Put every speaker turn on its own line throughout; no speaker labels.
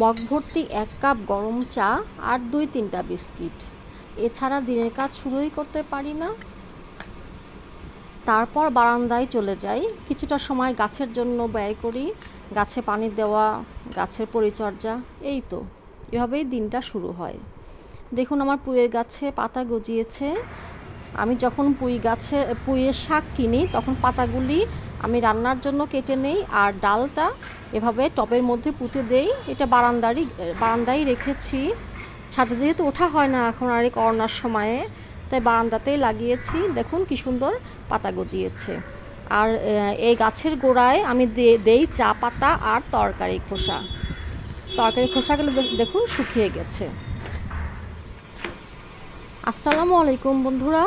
Mug ভর্তি এক cup গরম চা আর দুই তিনটা বিস্কিট। এছাড়া দিনের কাজ শুরুই করতে পারি না। তারপর বারান্দায় চলে যাই। কিছুটা সময় গাছের জন্য ব্যয় করি। গাছে পানি দেওয়া, গাছের পরিচর্যা, এই তো। এভাবেই দিনটা শুরু হয়। দেখুন, আমার পুঁয়ের গাছে পাতা গজিয়েছে। আমি যখন পুঁই গাছে, পুঁইয়ের শাক কিনি, তখন পাতাগুলি আমি রান্নার জন্য কেটে নেই আর ডালটা এভাবে টবের মধ্যে পুঁতে দেই। এটা বারান্দারই, বারান্দায় রেখেছি। ছাদে যেহেতু ওঠা হয় না এখন আর এই করোনার সময়ে, তাই বারান্দাতেই লাগিয়েছি। দেখুন কি সুন্দর পাতা গজিয়েছে। আর এই গাছের গোড়ায় আমি দেই চা পাতা আর তরকারি খোসা। তরকারি খোসাগুলো দেখুন শুকিয়ে গেছে। আসসালামু আলাইকুম বন্ধুরা।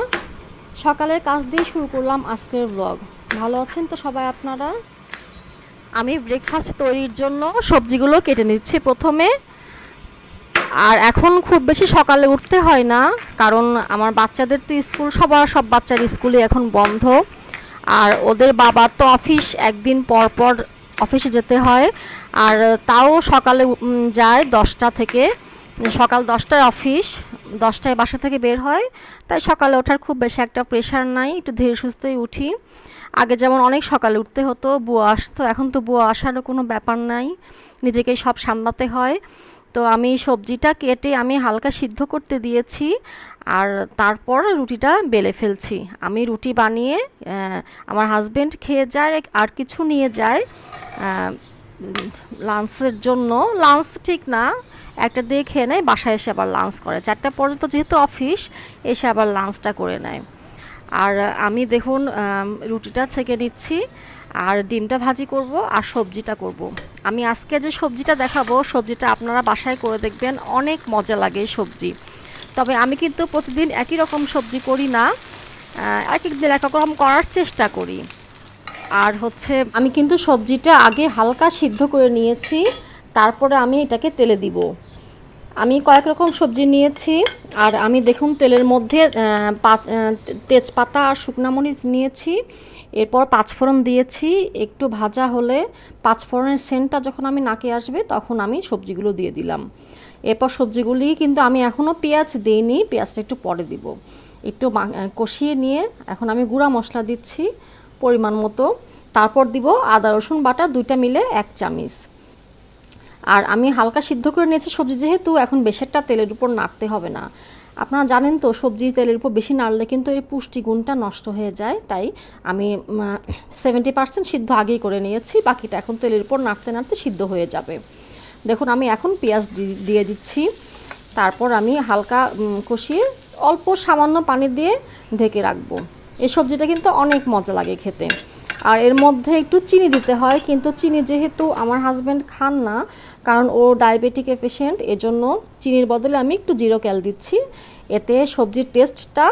সকালের কাজ দিয়ে শুরু করলাম আজকের ব্লগ। ভালো আছেন তো সবাই আপনারা? আমি ব্রেকফাস্ট তৈরির জন্য সবজিগুলো কেটে নিচ্ছি প্রথমে। আর এখন খুব বেশি সকালে উঠতে হয় না, কারণ আমার বাচ্চাদের তো স্কুল, সবার সব বাচ্চার স্কুলে এখন বন্ধ। আর ওদের বাবার তো অফিস, একদিন পর পর অফিসে যেতে হয়। আর তাও সকালে যায় দশটা থেকে। সকাল দশটায় অফিস, দশটায় বাসা থেকে বের হয়। তাই সকালে ওঠার খুব বেশি একটা প্রেশার নাই, একটু ধীরে সুস্থই উঠি। আগে যেমন অনেক সকালে উঠতে হতো, বুয়া আসতো, এখন তো বুয়া আসারও কোনো ব্যাপার নাই, নিজেকেই সব সামলাতে হয়। তো আমি সবজিটা কেটে আমি হালকা সিদ্ধ করতে দিয়েছি, আর তারপর রুটিটা বেলে ফেলছি। আমি রুটি বানিয়ে আমার হাজব্যান্ড খেয়ে যায়, আর কিছু নিয়ে যায় লাঞ্চের জন্য। লাঞ্চ ঠিক না একটা দিয়ে খেয়ে নেয়, বাসায় এসে আবার লাঞ্চ করে। চারটা পর্যন্ত যেহেতু অফিস এসে আবার লাঞ্চটা করে নেয়। আর আমি দেখুন রুটিটা ছেঁকে নিচ্ছি, আর ডিমটা ভাজি করব, আর সবজিটা করব। আমি আজকে যে সবজিটা দেখাবো, সবজিটা আপনারা বাসায় করে দেখবেন, অনেক মজা লাগে সবজি। তবে আমি কিন্তু প্রতিদিন একই রকম সবজি করি না এক এক দিন এক রকম করার চেষ্টা করি। আর হচ্ছে, আমি কিন্তু সবজিটা আগে হালকা সিদ্ধ করে নিয়েছি তারপরে আমি এটাকে তেলে দিব। আমি কয়েক রকম সবজি নিয়েছি, আর আমি দেখুন তেলের মধ্যে তেজপাতা আর শুকনা মরিচ নিয়েছি। এরপর পাঁচফোড়ন দিয়েছি, একটু ভাজা হলে পাঁচফোড়নের সেন্টটা যখন আমি নাকে আসবে তখন আমি সবজিগুলো দিয়ে দিলাম। এরপর সবজিগুলি কিন্তু আমি এখনও পেঁয়াজ দিইনি, পেঁয়াজটা একটু পরে দিব। একটু কষিয়ে নিয়ে এখন আমি গুঁড়া মশলা দিচ্ছি পরিমাণ মতো। তারপর দিব আদা, রসুন বাটা, দুইটা মিলে এক চামিচ। আর আমি হালকা সিদ্ধ করে নিয়েছি সবজি, যেহেতু এখন বেশেরটা তেলের উপর নাড়তে হবে না। আপনারা জানেন তো, সবজি তেলের উপর বেশি নাড়লে কিন্তু এর পুষ্টিগুণটা নষ্ট হয়ে যায়। তাই আমি সেভেন্টি পার্সেন্ট সিদ্ধ আগেই করে নিয়েছি, বাকিটা এখন তেলের উপর নাড়তে নাড়তে সিদ্ধ হয়ে যাবে। দেখুন, আমি এখন পেঁয়াজ দিয়ে দিচ্ছি। তারপর আমি হালকা কষিয়ে অল্প সামান্য পানি দিয়ে ঢেকে রাখব। এই সবজিটা কিন্তু অনেক মজা লাগে খেতে। আর এর মধ্যে একটু চিনি দিতে হয়, কিন্তু চিনি যেহেতু আমার হাজব্যান্ড খান না কারণ ও ডায়াবেটিকের পেশেন্ট এজন্য চিনির বদলে আমি একটু জিরো ক্যাল দিচ্ছি। এতে সবজির টেস্টটা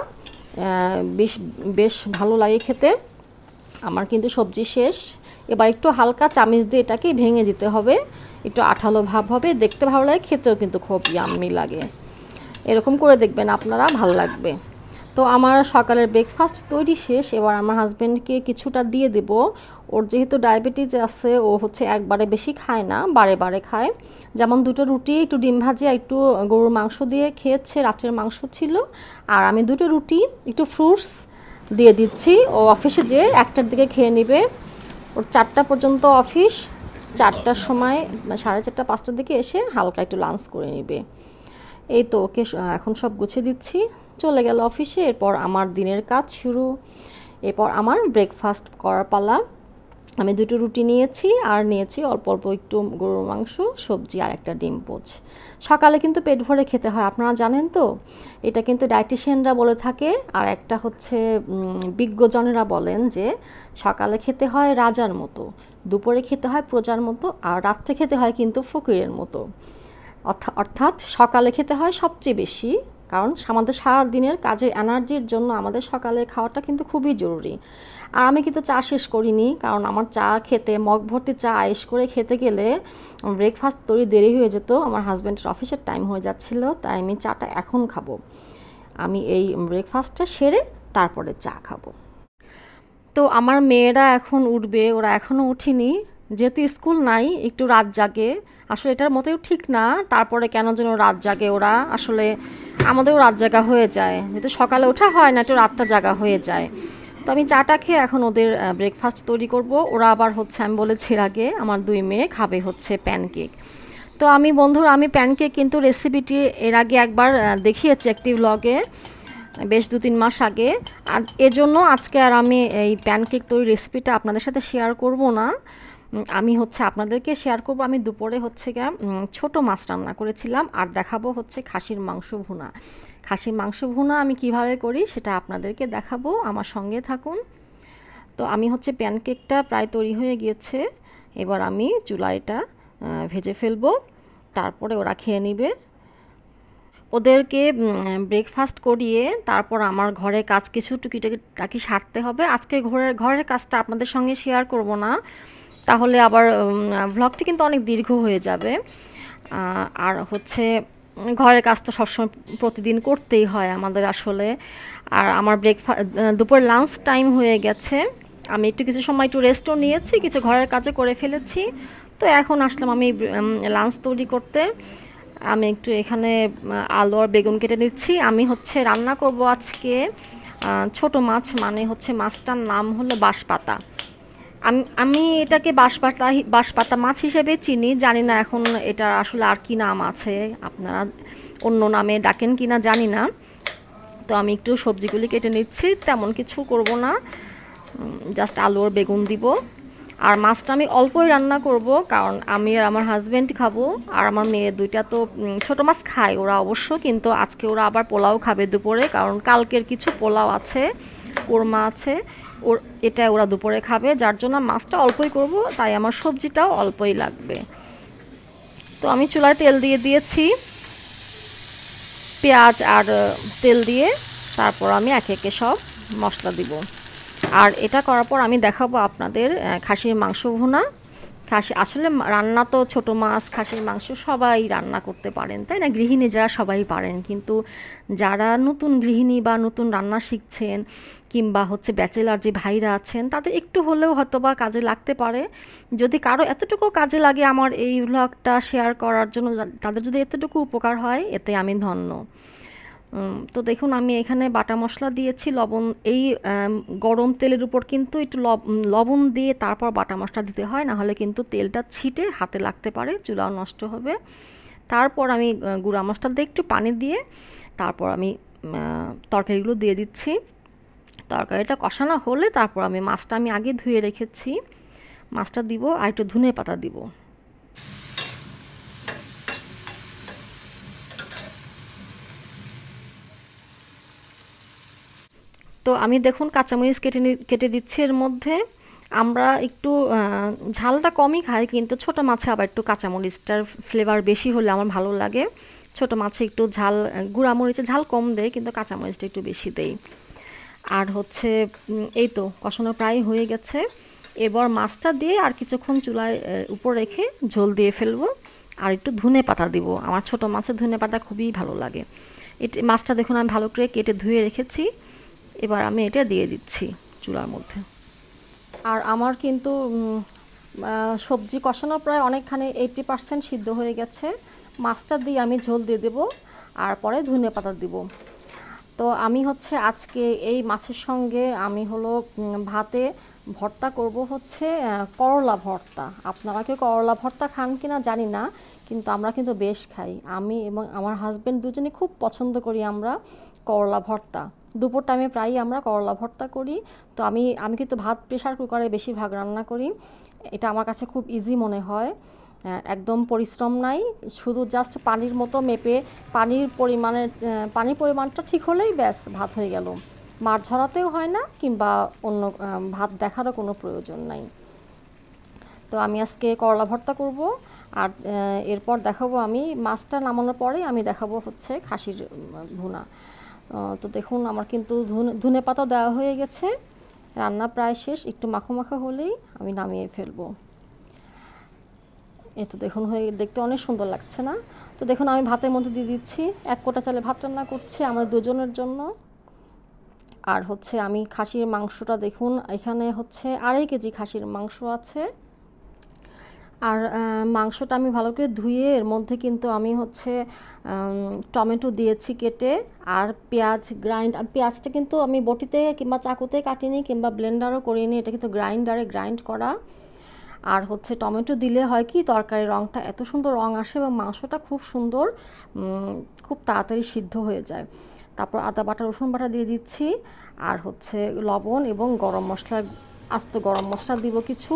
বেশ বেশ ভালো লাগে খেতে। আমার কিন্তু সবজি শেষ। এবার একটু হালকা চামিচ দিয়ে এটাকে ভেঙে দিতে হবে। একটু আঠালো ভাব হবে। দেখতে ভালো লাগে, খেতেও কিন্তু খুব ইয়াম্মি লাগে। এরকম করে দেখবেন আপনারা, ভালো লাগবে। তো আমার সকালের ব্রেকফাস্ট তৈরি শেষ, এবার আমার হাজব্যান্ডকে কিছুটা দিয়ে দেব। ওর যেহেতু ডায়াবেটিস আছে, ও হচ্ছে একবারে বেশি খায় না, বারে বারে খায়। যেমন দুটো রুটি, একটু ডিম ভাজি, একটু গরুর মাংস দিয়ে খেয়েছে রাত্রের মাংস ছিল। আর আমি দুটো রুটি, একটু ফ্রুটস দিয়ে দিচ্ছি। ও অফিসে যেয়ে একটার দিকে খেয়ে নেবে। ওর চারটা পর্যন্ত অফিস চারটার সময়, সাড়ে চারটা, পাঁচটার দিকে এসে হালকা একটু লাঞ্চ করে নেবে। এই তো ওকে, এখন সব গুছিয়ে দিচ্ছি। চলে গেল অফিসে, এরপর আমার দিনের কাজ শুরু। এরপর আমার ব্রেকফাস্ট করার পালা। আমি দুটো রুটি নিয়েছি, আর নিয়েছি অল্প অল্প একটু গরুর মাংস, সবজি আর একটা ডিম পোচ। সকালে কিন্তু পেট ভরে খেতে হয়, আপনারা জানেন তো? এটা কিন্তু ডায়েটিশিয়ানরা বলে থাকে, আর একটা হচ্ছে বিজ্ঞজনেরা বলেন যে সকালে খেতে হয় রাজার মতো, দুপুরে খেতে হয় প্রজার মতো, আর রাত্রে খেতে হয় কিন্তু ফকিরের মতো। অর্থাৎ সকালে খেতে হয় সবচেয়ে বেশি কারণ আমাদের সারা দিনের কাজে এনার্জির জন্য আমাদের সকালে খাওয়াটা কিন্তু খুবই জরুরি। আর আমি কিন্তু চা শেষ করিনি, কারণ আমার চা খেতে, মগ ভর্তি চা আয়েস করে খেতে গেলে ব্রেকফাস্ট তৈরি দেরি হয়ে যেত, আমার হাজব্যান্ডের অফিসের টাইম হয়ে যাচ্ছিল, তাই আমি চাটা এখন খাব। আমি এই ব্রেকফাস্টটা সেরে তারপরে চা খাব। তো আমার মেয়েরা এখন উঠবে, ওরা এখনও উঠিনি, যেহেতু স্কুল নাই, একটু রাত জাগে। আসলে এটার মতেও ঠিক না, তারপরে কেন যেন রাত জাগে ওরা। আসলে আমাদেরও রাত জাগা হয়ে যায়। যেহেতু সকালে ওঠা হয় না, একটু রাতটা জাগা হয়ে যায়। তো আমি চাটা খেয়ে এখন ওদের ব্রেকফাস্ট তৈরি করব। ওরা আবার হচ্ছে, আমি বলেছি আগে, আমার দুই মেয়ে খাবে হচ্ছে প্যানকেক তো আমি, বন্ধুরা, আমি প্যানকেক কিন্তু রেসিপিটি এর আগে একবার দেখিয়েছি একটি ব্লগে বেশ দু তিন মাস আগে। আর এজন্য আজকে আর আমি এই প্যানকেক তৈরি রেসিপিটা আপনাদের সাথে শেয়ার করব না। আমি হচ্ছে আপনাদেরকে শেয়ার করব। আমি দুপুরে হচ্ছে গিয়ে ছোট মাছ রান্না করেছিলাম আর দেখাবো হচ্ছে খাসির মাংস ভুনা। খাসির মাংস ভুনা আমি কীভাবে করি সেটা আপনাদেরকে দেখাবো। আমার সঙ্গে থাকুন। তো আমি হচ্ছে প্যানকেকটা প্রায় তৈরি হয়ে গিয়েছে। এবার আমি চুলাইটা ভেজে ফেলব। তারপরে ওরা খেয়ে নিবে। ওদেরকে ব্রেকফাস্ট করিয়ে তারপর আমার ঘরে কাজ কিছু টুকিটাকি টাকি সারতে হবে। আজকে ঘরের ঘরের কাজটা আপনাদের সঙ্গে শেয়ার করব না। তাহলে আবার ভ্লগটি কিন্তু অনেক দীর্ঘ হয়ে যাবে। আর হচ্ছে, ঘরের কাজ তো সবসময় প্রতিদিন করতেই হয় আমাদের আসলে। আর আমার ব্রেকফাস্ট দুপুর লাঞ্চ টাইম হয়ে গেছে। আমি একটু কিছু সময় একটু রেস্টও নিয়েছি, কিছু ঘরের কাজও করে ফেলেছি। তো এখন আসলাম আমি লাঞ্চ তৈরি করতে। আমি একটু এখানে আলু আর বেগুন কেটে নিচ্ছি। আমি হচ্ছে রান্না করব আজকে ছোট মাছ মানে হচ্ছে মাছটার নাম হলো বাঁশপাতা। আমি এটাকে বাঁশপাতা বাঁশপাতা মাছ হিসেবে চিনি, জানি না এখন এটা আসলে আর কি নাম আছে, আপনারা অন্য নামে ডাকেন কি না জানি না। তো আমি একটু সবজিগুলি কেটে নিচ্ছি, তেমন কিছু করব না জাস্ট আলু আর বেগুন দিব। আর মাছটা আমি অল্পই রান্না করব, কারণ আমি আর আমার হাজব্যান্ড খাব, আর আমার মেয়ে দুইটা তো ছোট মাছ খায় ওরা অবশ্য, কিন্তু আজকে ওরা আবার পোলাও খাবে দুপুরে, কারণ কালকের কিছু পোলাও আছে, কোরমা আছে ওর এটা ওরা দুপুরে খাবে, যার জন্য মাছটা অল্পই করব, তাই আমার সবজিটাও অল্পই লাগবে। তো আমি চুলায় তেল দিয়ে দিয়েছি। পেঁয়াজ আর তেল দিয়ে তারপর আমি একে একে সব মশলা দিব। আর এটা করার পর আমি দেখাবো আপনাদের খাসির মাংস ভুনা। খাসি, আসলে রান্না তো ছোট মাছ, খাসির মাংস সবাই রান্না করতে পারেন, তাই না? গৃহিণী যারা সবাই পারেন, কিন্তু যারা নতুন গৃহিণী বা নতুন রান্না শিখছেন কিংবা হচ্ছে ব্যাচেলার যে ভাইরা আছেন, তাদের একটু হলেও হয়তো বা কাজে লাগতে পারে। যদি কারও এতটুকু কাজে লাগে আমার এই ব্লগটা শেয়ার করার জন্য, তাদের যদি এতটুকু উপকার হয়, এতে আমি ধন্য। তো দেখুন, আমি এখানে বাটা মশলা দিয়েছি, লবণ, এই গরম তেলের উপর কিন্তু একটু লবণ দিয়ে তারপর বাটা মশলা দিতে হয় না হলে কিন্তু তেলটা ছিটে হাতে লাগতে পারে, চুলাও নষ্ট হবে। তারপর আমি গুঁড়া মশলা দিয়ে একটু পানি দিয়ে তারপর আমি তরকারিগুলো দিয়ে দিচ্ছি। তরকারিটা কষানো হলে তারপর আমি মাছটা আমি আগে ধুয়ে রেখেছি। মাছটা দিব আর একটু ধনে পাতা দিব। তো আমি দেখুন কাঁচামরিচ কেটে কেটে দিচ্ছি এর মধ্যে। আমরা একটু ঝালটা কমই খাই, কিন্তু ছোট মাছে আবার একটু কাঁচামরিচটার ফ্লেভার বেশি হলে আমার ভালো লাগে। ছোট মাছে একটু ঝাল, গুঁড়া মরিচে ঝাল কম দেয়, কিন্তু কাঁচামরিচটা একটু বেশি দেয় আর হচ্ছে এই তো, কষানো প্রায় হয়ে গেছে। এবার মাছটা দিয়ে আর কিছুক্ষণ চুলায় উপর রেখে ঝোল দিয়ে ফেলব। আর একটু ধনে পাতা দিব। আমার ছোট মাছের ধনে পাতা খুবই ভালো লাগে। এটি, মাছটা দেখুন আমি ভালো করে কেটে ধুয়ে রেখেছি। এবার আমি এটা দিয়ে দিচ্ছি চুলার মধ্যে। আর আমার কিন্তু সবজি কষানো প্রায় অনেকখানি এইটটি পারসেন্ট সিদ্ধ হয়ে গেছে। মাছটা দিয়ে আমি ঝোল দিয়ে দেবো আর পরে ধনে পাতা দিব। তো আমি হচ্ছে আজকে এই মাছের সঙ্গে আমি হলো ভাতে ভর্তা করব হচ্ছে করলা ভর্তা। আপনারা কেউ করলা ভর্তা খান কিনা জানি না, কিন্তু আমরা কিন্তু বেশ খাই। আমি এবং আমার হাজব্যান্ড দুজনে খুব পছন্দ করি আমরা করলা ভর্তা। দুপুর টাইমে প্রায়ই আমরা করলা ভর্তা করি। তো আমি আমি কিন্তু ভাত প্রেশার কুকারে বেশিরভাগ রান্না করি। এটা আমার কাছে খুব ইজি মনে হয়। একদম পরিশ্রম নাই। শুধু জাস্ট পানির মতো মেপে, পানির পরিমাণের পানির পরিমাণটা ঠিক হলেই ব্যাস, ভাত হয়ে গেল। মাছ ঝরাতেও হয় না, কিংবা অন্য ভাত দেখারও কোনো প্রয়োজন নাই। তো আমি আজকে করলা ভর্তা করব। আর এরপর দেখাবো আমি, মাছটা নামানোর পরে আমি দেখাবো হচ্ছে খাসির ভুনা। তো দেখুন, আমার কিন্তু ধনে পাতা দেওয়া হয়ে গেছে। রান্না প্রায় শেষ, একটু মাখো মাখো হলেই আমি নামিয়ে ফেলব। এ তো দেখুন, হয়ে দেখতে অনেক সুন্দর লাগছে না? তো দেখুন, আমি ভাতের মধ্যে দিয়ে দিচ্ছি। এক কোটা চালে ভাত রান্না করছি আমাদের দুজনের জন্য। আর হচ্ছে আমি খাসির মাংসটা দেখুন, এখানে হচ্ছে আড়াই কেজি খাসির মাংস আছে। আর মাংসটা আমি ভালো করে ধুয়ে এর মধ্যে কিন্তু আমি হচ্ছে টমেটো দিয়েছি কেটে আর পেঁয়াজ গ্রাইন্ড পেঁয়াজটা কিন্তু আমি বটিতে কিংবা চাকুতে কাটিনি কিংবা ব্লেন্ডারও করিনি, এটা কিন্তু গ্রাইন্ডারে গ্রাইন্ড করা। আর হচ্ছে টমেটো দিলে হয় কি তরকারি রঙটা এত সুন্দর রঙ আসে এবং মাংসটা খুব সুন্দর খুব তাড়াতাড়ি সিদ্ধ হয়ে যায়। তারপর আদা বাটা, রসুন বাটা দিয়ে দিচ্ছি আর হচ্ছে লবণ এবং গরম মশলা আস্ত গরম মশলা দিব কিছু।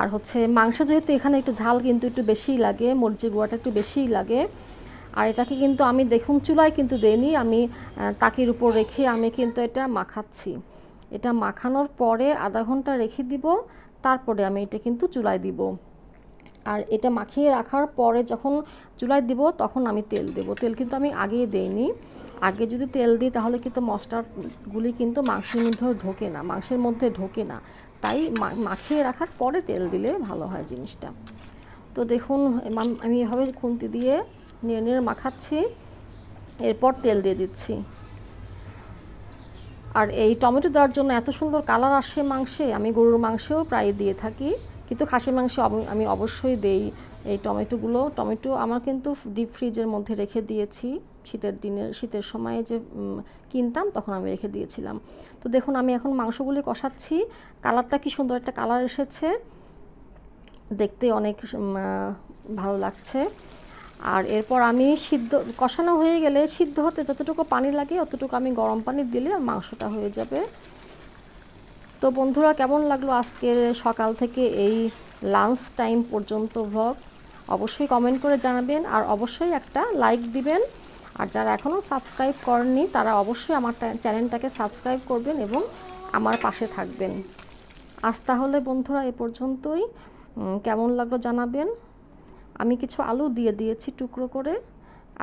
আর হচ্ছে মাংস যেহেতু এখানে একটু ঝাল কিন্তু একটু বেশিই লাগে, মরিচের গুঁড়াটা একটু বেশিই লাগে। আর এটাকে কিন্তু আমি দেখুন চুলায় কিন্তু দেইনি, আমি তাকের তাকির উপর রেখে আমি কিন্তু এটা মাখাচ্ছি। এটা মাখানোর পরে আধা ঘণ্টা রেখে দিব, তারপরে আমি এটা কিন্তু চুলায় দিব। আর এটা মাখিয়ে রাখার পরে যখন চুলায় দিব, তখন আমি তেল দেব। তেল কিন্তু আমি আগেই দেইনি। আগে যদি তেল দিই, তাহলে কিন্তু মশলাগুলি কিন্তু মাংসের মধ্যে ঢোকে না, মাংসের মধ্যে ঢোকে না। তাই মাখিয়ে রাখার পরে তেল দিলে ভালো হয় জিনিসটা। তো দেখুন আমি এভাবে খুন্তি দিয়ে নিয়ে নিয়ে মাখাচ্ছি। এরপর তেল দিয়ে দিচ্ছি। আর এই টমেটো দেওয়ার জন্য এত সুন্দর কালার আসে মাংসে, আমি গরুর মাংসেও প্রায় দিয়ে থাকি। কিন্তু খাসি মাংসে আমি অবশ্যই দেই এই টমেটোগুলো। টমেটো আমার কিন্তু ডিপ ফ্রিজের মধ্যে রেখে দিয়েছি। শীতের দিনের, শীতের সময়ে যে কিনতাম তখন আমি রেখে দিয়েছিলাম। তো দেখুন, আমি এখন মাংসগুলি কষাচ্ছি। কালারটা কি সুন্দর একটা কালার এসেছে। দেখতে অনেক ভালো লাগছে। আর এরপর আমি সিদ্ধ, কষানো হয়ে গেলে সিদ্ধ হতে যতটুকু পানি লাগে, অতটুকু আমি গরম পানি দিলে মাংসটা হয়ে যাবে। তো বন্ধুরা, কেমন লাগল আজকের সকাল থেকে এই লাঞ্চ টাইম পর্যন্ত ভ্লগ অবশ্যই কমেন্ট করে জানাবেন আর অবশ্যই একটা লাইক দিবেন। আর যারা এখনও সাবস্ক্রাইব করেননি, তারা অবশ্যই আমার চ্যানেলটাকে সাবস্ক্রাইব করবেন এবং আমার পাশে থাকবেন। আজ তাহলে বন্ধুরা এ পর্যন্তই। কেমন লাগল জানাবেন? আমি কিছু আলু দিয়ে দিয়েছি টুকরো করে।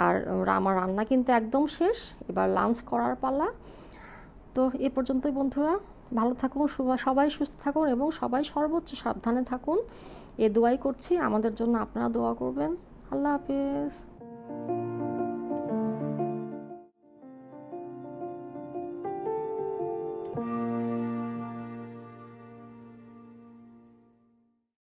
আর আমার রান্না কিন্তু একদম শেষ। এবার লাঞ্চ করার পালা। তো এ পর্যন্তই বন্ধুরা। ভালো থাকুন সবাই সুস্থ থাকুন এবং সবাই সর্বোচ্চ সাবধানে থাকুন। এ দোয়াই করছি। আমাদের জন্য আপনারা দোয়া করবেন। আল্লাহ হাফেজ।